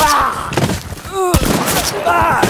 Ah! Ah!